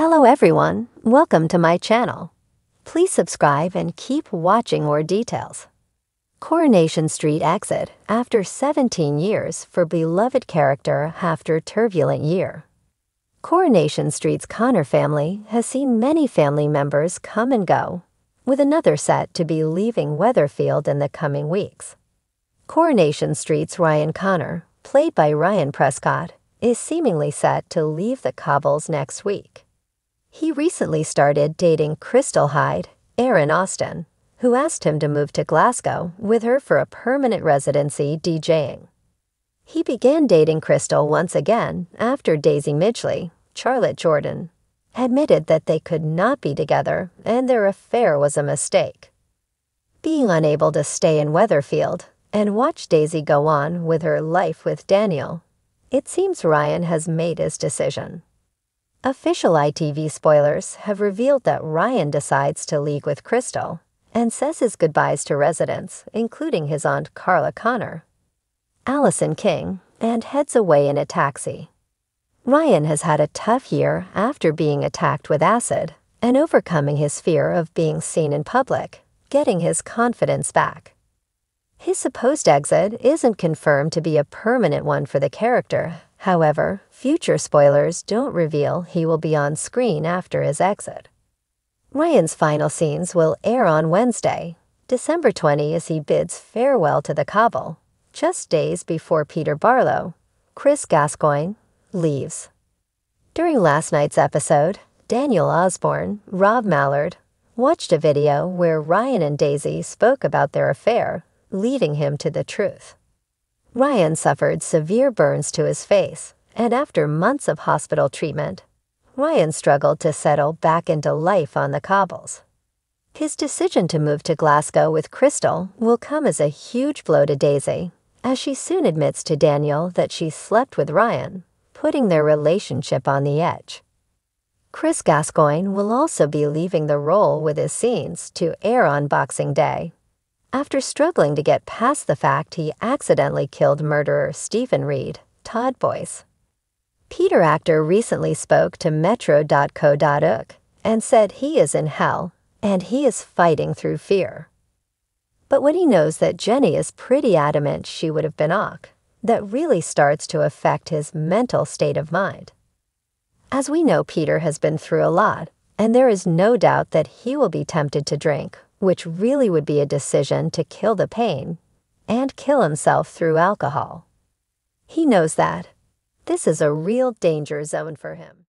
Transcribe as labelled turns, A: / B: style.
A: Hello everyone, welcome to my channel. Please subscribe and keep watching more details. Coronation Street exit after 17 years for beloved character after turbulent year. Coronation Street's Connor family has seen many family members come and go, with another set to be leaving Weatherfield in the coming weeks. Coronation Street's Ryan Connor, played by Ryan Prescott, is seemingly set to leave the Cobbles next week. He recently started dating Crystal Hyde, Erin Austin, who asked him to move to Glasgow with her for a permanent residency DJing. He began dating Crystal once again after Daisy Midgeley, Charlotte Jordan, admitted that they could not be together and their affair was a mistake. Being unable to stay in Weatherfield and watch Daisy go on with her life with Daniel, it seems Ryan has made his decision. Official ITV spoilers have revealed that Ryan decides to league with Crystal and says his goodbyes to residents, including his aunt Carla Connor, Alison King, and heads away in a taxi. Ryan has had a tough year after being attacked with acid and overcoming his fear of being seen in public, getting his confidence back. His supposed exit isn't confirmed to be a permanent one for the character, However, future spoilers don't reveal he will be on screen after his exit. Ryan's final scenes will air on Wednesday, December 20 as he bids farewell to the Cobble, just days before Peter Barlow, Chris Gascoyne, leaves. During last night's episode, Daniel Osbourne, Rob Mallard, watched a video where Ryan and Daisy spoke about their affair, leading him to the truth. Ryan suffered severe burns to his face, and after months of hospital treatment, Ryan struggled to settle back into life on the cobbles. His decision to move to Glasgow with Crystal will come as a huge blow to Daisy, as she soon admits to Daniel that she slept with Ryan, putting their relationship on the edge. Chris Gascoyne will also be leaving the role with his scenes to air on Boxing Day after struggling to get past the fact he accidentally killed murderer Stephen Reid, Todd Boyce. Peter actor recently spoke to Metro.co.uk and said he is in hell and he is fighting through fear. But when he knows that Jenny is pretty adamant she would have been Ock, that really starts to affect his mental state of mind. As we know, Peter has been through a lot, and there is no doubt that he will be tempted to drink which really would be a decision to kill the pain and kill himself through alcohol. He knows that. This is a real danger zone for him.